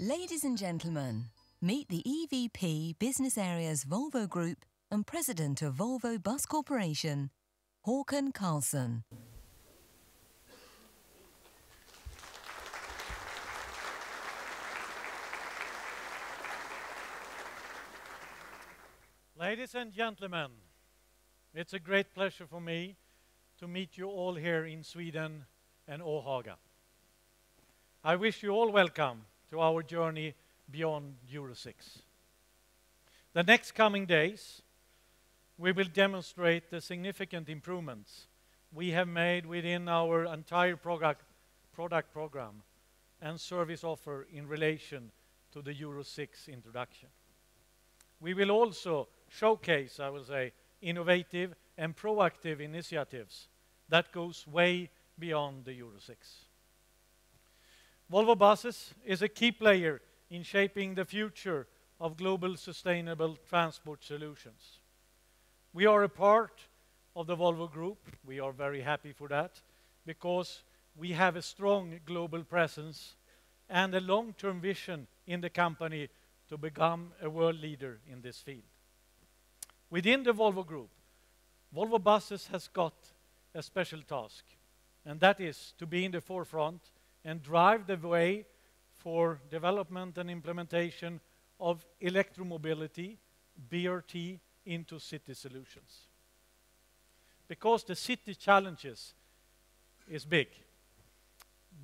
Ladies and gentlemen, meet the EVP Business Areas Volvo Group and President of Volvo Bus Corporation, Håkan Karlsson. Ladies and gentlemen, it's a great pleasure for me to meet you all here in Sweden and Åhaga. I wish you all welcome to our journey beyond Euro 6. The next coming days, we will demonstrate the significant improvements we have made within our entire product program and service offer in relation to the Euro 6 introduction. We will also showcase, I will say, innovative and proactive initiatives that goes way beyond the Euro 6. Volvo Buses is a key player in shaping the future of global sustainable transport solutions. We are a part of the Volvo Group. We are very happy for that because we have a strong global presence and a long-term vision in the company to become a world leader in this field. Within the Volvo Group, Volvo Buses has got a special task, and that is to be in the forefront and drive the way for development and implementation of electromobility, BRT, into city solutions. Because the city challenges is big.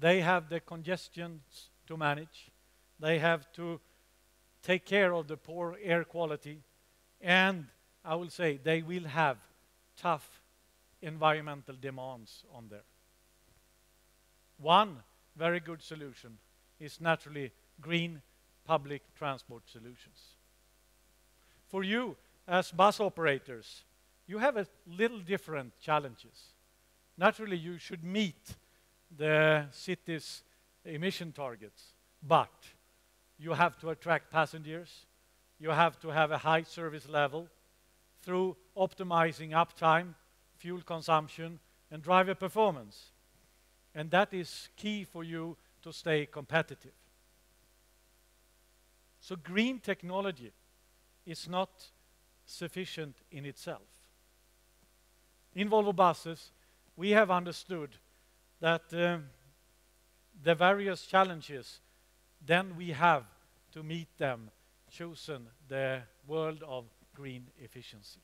They have the congestions to manage, they have to take care of the poor air quality, and I will say they will have tough environmental demands on there. One very good solution is naturally green public transport solutions. For you as bus operators, you have a little different challenges. Naturally, you should meet the city's emission targets, but you have to attract passengers, you have to have a high service level through optimizing uptime, fuel consumption, and driver performance. And that is key for you to stay competitive. So green technology is not sufficient in itself. In Volvo Buses, we have understood that uh, the various challenges, then we have to meet them, chosen the world of green efficiency.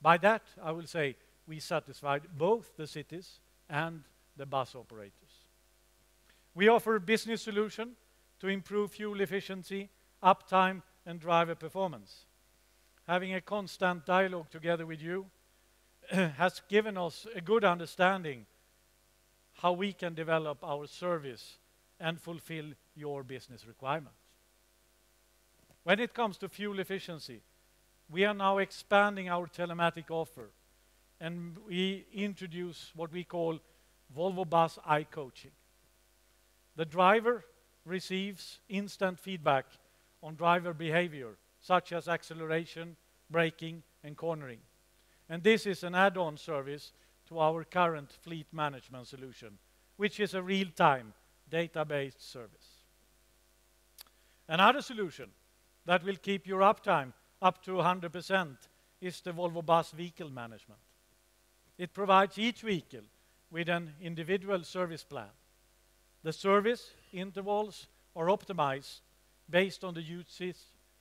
By that, I will say we satisfied both the cities and the bus operators. We offer a business solution to improve fuel efficiency, uptime, and driver performance. Having a constant dialogue together with you has given us a good understanding how we can develop our service and fulfill your business requirements. When it comes to fuel efficiency, we are now expanding our telematic offer, and we introduce what we call Volvo Bus i-Coaching. The driver receives instant feedback on driver behavior, such as acceleration, braking, and cornering. And this is an add-on service to our current fleet management solution, which is a real-time data-based service. Another solution that will keep your uptime up to 100% is the Volvo Bus Vehicle Management. It provides each vehicle with an individual service plan. The service intervals are optimized based on the usage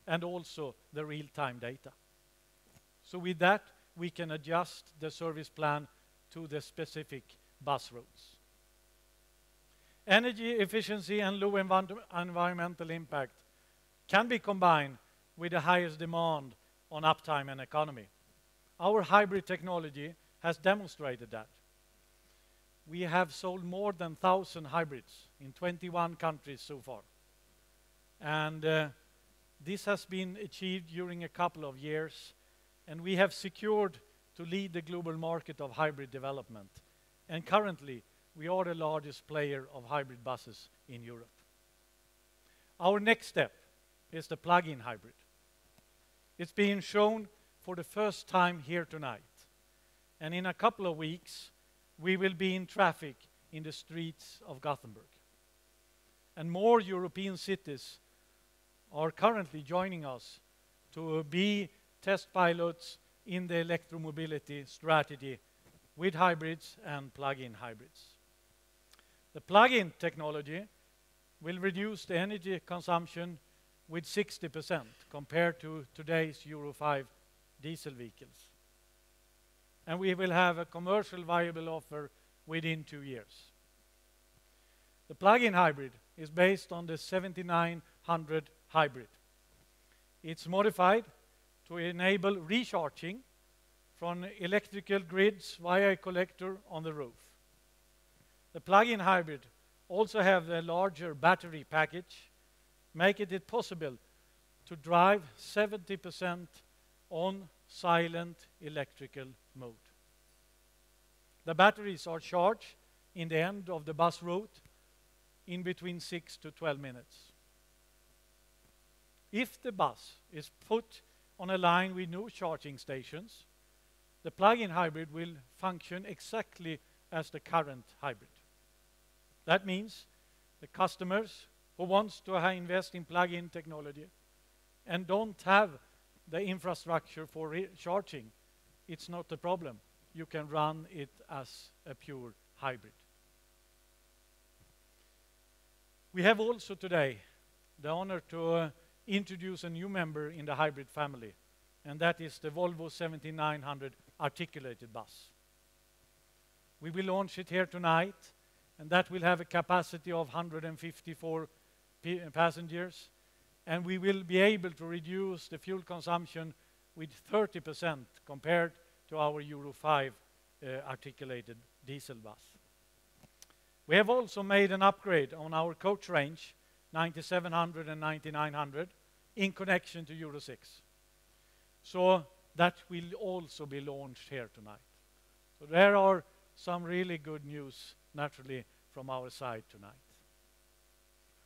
and also the real-time data. So with that, we can adjust the service plan to the specific bus routes. Energy efficiency and low environmental impact can be combined with the highest demand on uptime and economy. Our hybrid technology has demonstrated that. We have sold more than 1,000 hybrids in 21 countries so far. And uh, this has been achieved during a couple of years, and we have secured to lead the global market of hybrid development. And currently, we are the largest player of hybrid buses in Europe. Our next step is the plug-in hybrid. It's being shown for the first time here tonight. And in a couple of weeks, we will be in traffic in the streets of Gothenburg. and more European cities are currently joining us to be test pilots in the electromobility strategy with hybrids and plug-in hybrids. The plug-in technology will reduce the energy consumption with 60% compared to today's Euro 5 diesel vehicles. And we will have a commercial viable offer within two years. The plug-in hybrid is based on the 7900 hybrid. It's modified to enable recharging from electrical grids via a collector on the roof. The plug-in hybrid also have a larger battery package, making it possible to drive 70% on silent electrical mode. The batteries are charged in the end of the bus route in between 6 to 12 minutes. If the bus is put on a line with no charging stations, the plug-in hybrid will function exactly as the current hybrid. That means the customers who wants to invest in plug-in technology and don't have the infrastructure for charging, it's not a problem. You can run it as a pure hybrid. We have also today the honor to uh, introduce a new member in the hybrid family, and that is the Volvo 7900 articulated bus. We will launch it here tonight, and that will have a capacity of 154 passengers, and we will be able to reduce the fuel consumption with 30% compared to our Euro 5 uh, articulated diesel bus. We have also made an upgrade on our coach range, 9700 and 9900, in connection to Euro 6. So that will also be launched here tonight. So there are some really good news, naturally, from our side tonight.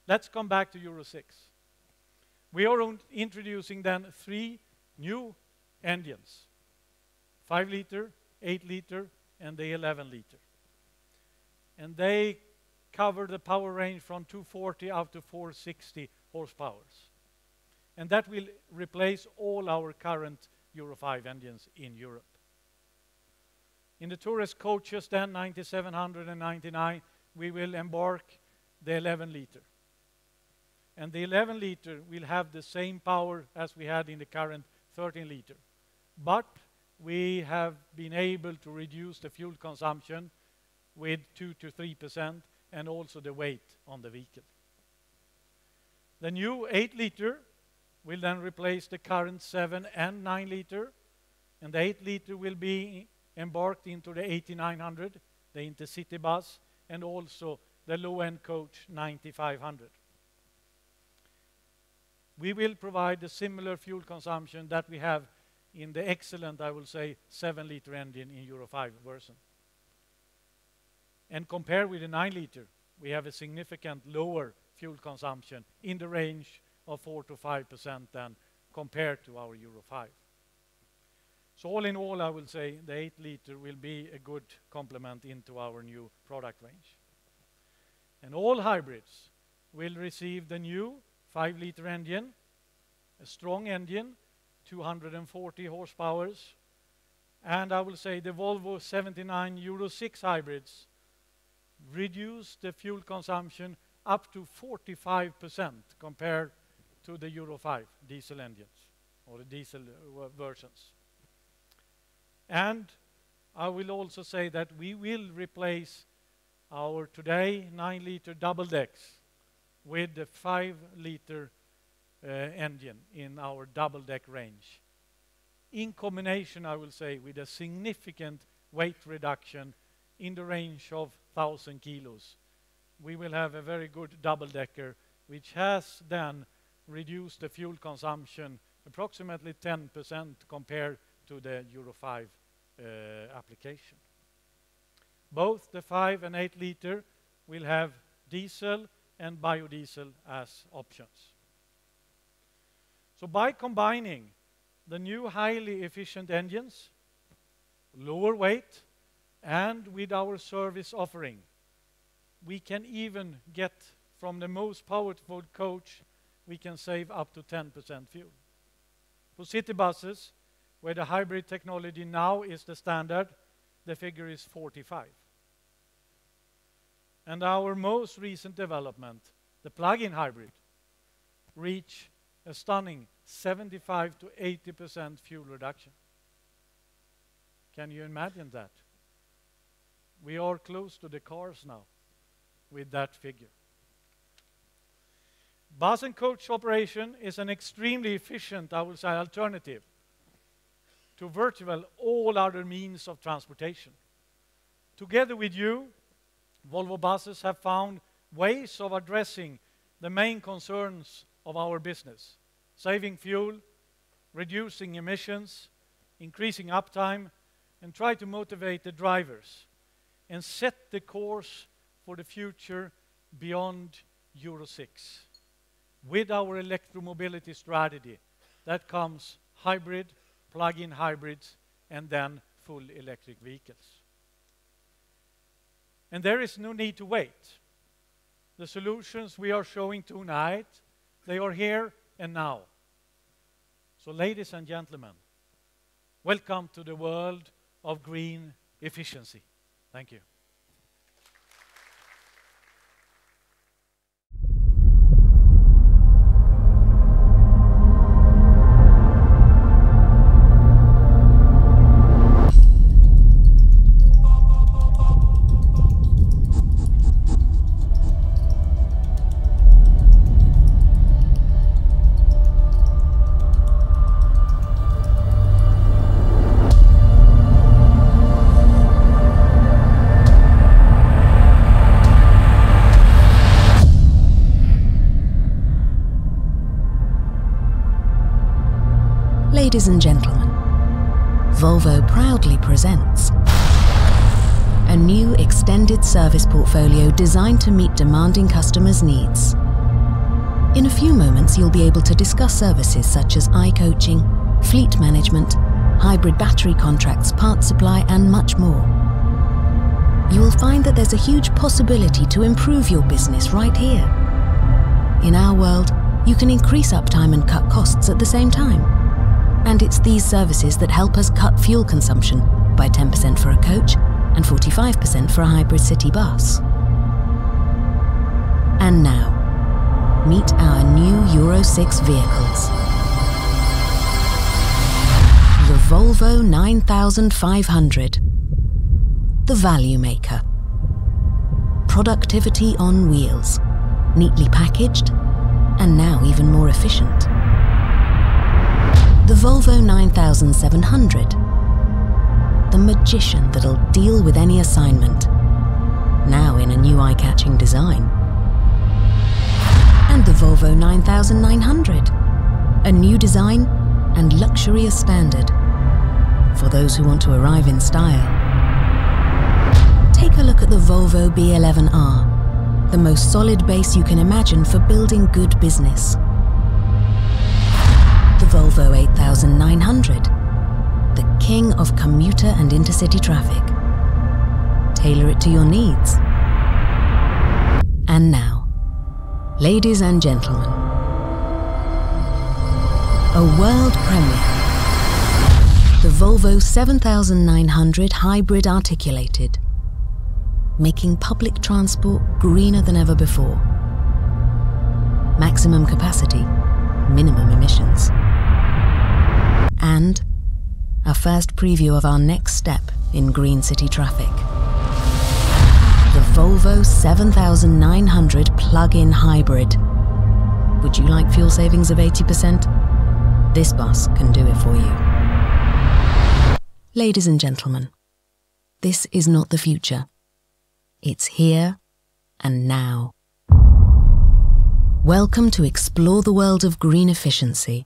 Let's come back to Euro 6. We are introducing then three new engines, 5 liter, 8 liter, and the 11 liter and they cover the power range from 240 up to 460 horsepower. And that will replace all our current Euro 5 engines in Europe. In the tourist coaches, then 9799, we will embark the 11 liter. And the 11 liter will have the same power as we had in the current 13 liter. But we have been able to reduce the fuel consumption with 2 to 3% and also the weight on the vehicle. The new 8-liter will then replace the current 7 and 9-liter, and the 8-liter will be embarked into the 8900, the intercity bus, and also the low-end coach 9500. We will provide a similar fuel consumption that we have in the excellent, I will say, 7-liter engine in Euro 5 version. And compared with the 9 liter, we have a significant lower fuel consumption in the range of 4%-5% than compared to our Euro 5. So all in all, I will say the 8 liter will be a good complement into our new product range. And all hybrids will receive the new 5 liter engine, a strong engine, 240 horsepower, and I will say the Volvo 79 Euro 6 hybrids reduce the fuel consumption up to 45% compared to the Euro 5 diesel engines or the diesel uh, versions. And I will also say that we will replace our today 9-liter double decks with the 5-liter uh, engine in our double deck range. In combination, I will say, with a significant weight reduction in the range of 1,000 kilos. We will have a very good double-decker, which has then reduced the fuel consumption approximately 10% compared to the Euro 5 uh, application. Both the 5 and 8 liter will have diesel and biodiesel as options. So by combining the new highly efficient engines, lower weight, and with our service offering, we can even get from the most powerful coach, we can save up to 10% fuel. For city buses, where the hybrid technology now is the standard, the figure is 45. And our most recent development, the plug-in hybrid, reach a stunning 75 to 80% fuel reduction. Can you imagine that? We are close to the cars now with that figure. Bus and coach operation is an extremely efficient, I would say, alternative to virtual all other means of transportation. Together with you, Volvo Buses have found ways of addressing the main concerns of our business, saving fuel, reducing emissions, increasing uptime, and try to motivate the drivers and set the course for the future beyond Euro 6. With our electromobility strategy, that comes hybrid, plug-in hybrids, and then full electric vehicles. And there is no need to wait. The solutions we are showing tonight, they are here and now. So ladies and gentlemen, welcome to the world of green efficiency. Thank you. Presents a new extended service portfolio designed to meet demanding customers' needs. In a few moments, you'll be able to discuss services such as i-coaching, fleet management, hybrid battery contracts, parts supply, and much more. You will find that there's a huge possibility to improve your business right here. In our world, you can increase uptime and cut costs at the same time. And it's these services that help us cut fuel consumption by 10% for a coach and 45% for a hybrid city bus. And now, meet our new Euro 6 vehicles. The Volvo 9500. The Value Maker. Productivity on wheels, neatly packaged, and now even more efficient the Volvo 9700. The magician that'll deal with any assignment, now in a new eye-catching design. And the Volvo 9900. A new design and luxury as standard for those who want to arrive in style. Take a look at the Volvo B11R, the most solid base you can imagine for building good business the Volvo 8900, the king of commuter and intercity traffic. Tailor it to your needs. And now, ladies and gentlemen, a world premiere. The Volvo 7900 Hybrid Articulated, making public transport greener than ever before. Maximum capacity, minimum emissions and a first preview of our next step in Green City traffic. The Volvo 7900 plug-in hybrid. Would you like fuel savings of 80%? This bus can do it for you. Ladies and gentlemen, this is not the future. It's here and now. Welcome to explore the world of green efficiency